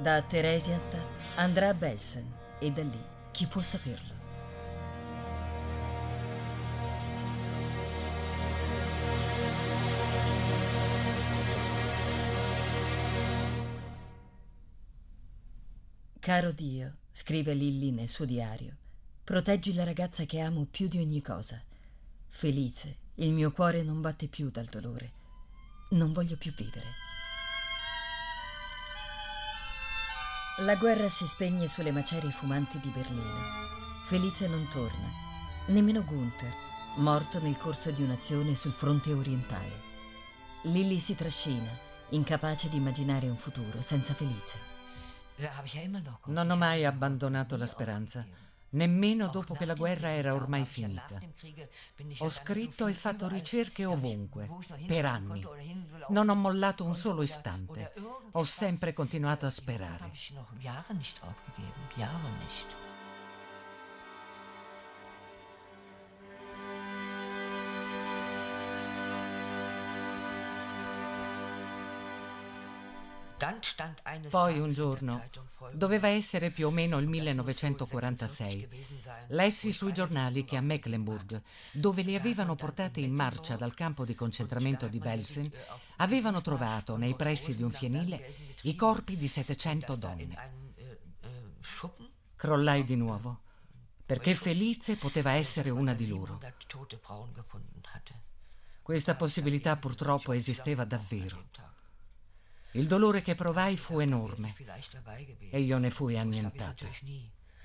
Da Theresienstadt andrà a Belsen e da lì chi può saperlo? Caro Dio, scrive Lilly nel suo diario, proteggi la ragazza che amo più di ogni cosa. Felice, il mio cuore non batte più dal dolore. Non voglio più vivere. La guerra si spegne sulle macerie fumanti di Berlino. Felice non torna, nemmeno Gunther, morto nel corso di un'azione sul fronte orientale. Lilly si trascina, incapace di immaginare un futuro senza Felice. Non ho mai abbandonato la speranza, nemmeno dopo che la guerra era ormai finita. Ho scritto e fatto ricerche ovunque, per anni. Non ho mollato un solo istante. Ho sempre continuato a sperare. Poi un giorno, doveva essere più o meno il 1946, lessi sui giornali che a Mecklenburg, dove li avevano portate in marcia dal campo di concentramento di Belsen, avevano trovato nei pressi di un fienile i corpi di 700 donne. Crollai di nuovo, perché Felice poteva essere una di loro. Questa possibilità purtroppo esisteva davvero. Il dolore che provai fu enorme e io ne fui annientata.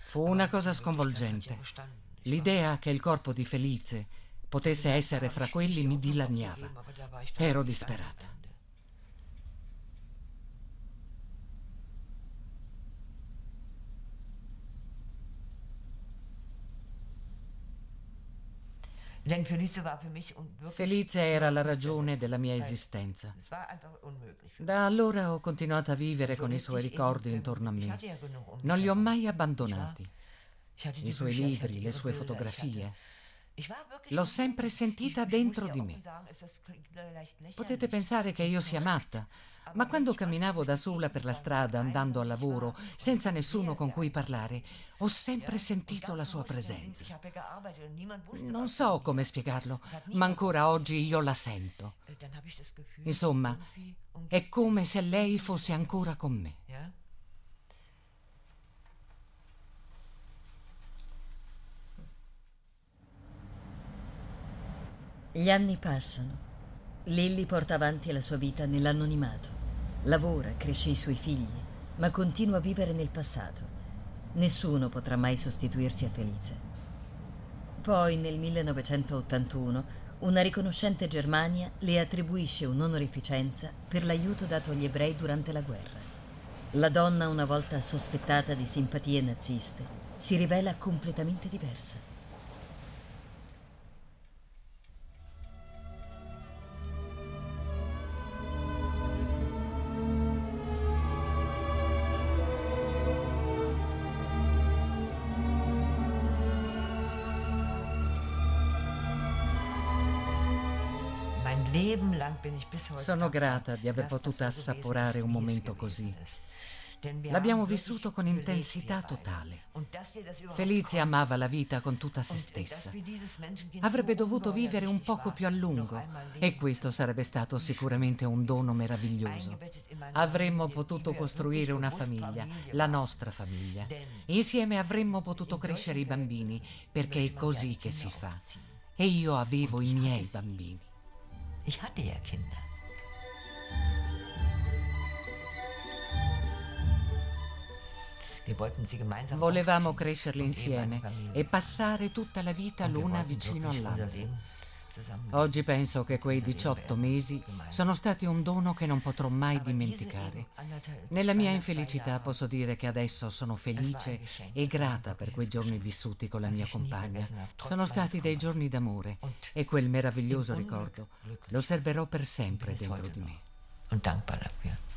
Fu una cosa sconvolgente. L'idea che il corpo di Felice potesse essere fra quelli mi dilaniava. Ero disperata. Felice era la ragione della mia esistenza. Da allora ho continuato a vivere con i suoi ricordi intorno a me. Non li ho mai abbandonati. I suoi libri, le sue fotografie. L'ho sempre sentita dentro di me. Potete pensare che io sia matta, ma quando camminavo da sola per la strada andando al lavoro, senza nessuno con cui parlare, ho sempre sentito la sua presenza. Non so come spiegarlo, ma ancora oggi io la sento. Insomma, è come se lei fosse ancora con me. Gli anni passano. Lilly porta avanti la sua vita nell'anonimato. Lavora, cresce i suoi figli, ma continua a vivere nel passato. Nessuno potrà mai sostituirsi a Felice. Poi, nel 1981, una riconoscente Germania le attribuisce un'onorificenza per l'aiuto dato agli ebrei durante la guerra. La donna, una volta sospettata di simpatie naziste, si rivela completamente diversa. Sono grata di aver potuto assaporare un momento così. L'abbiamo vissuto con intensità totale. Felice amava la vita con tutta se stessa. Avrebbe dovuto vivere un poco più a lungo e questo sarebbe stato sicuramente un dono meraviglioso. Avremmo potuto costruire una famiglia, la nostra famiglia. Insieme avremmo potuto crescere i bambini, perché è così che si fa. E io avevo i miei bambini. Ich hatte ja Kinder. Volevamo crescerli insieme e passare tutta la vita l'una vicino all'altra. Oggi penso che quei 18 mesi sono stati un dono che non potrò mai dimenticare. Nella mia infelicità posso dire che adesso sono felice e grata per quei giorni vissuti con la mia compagna. Sono stati dei giorni d'amore e quel meraviglioso ricordo lo serberò per sempre dentro di me. Und dankbar dafür.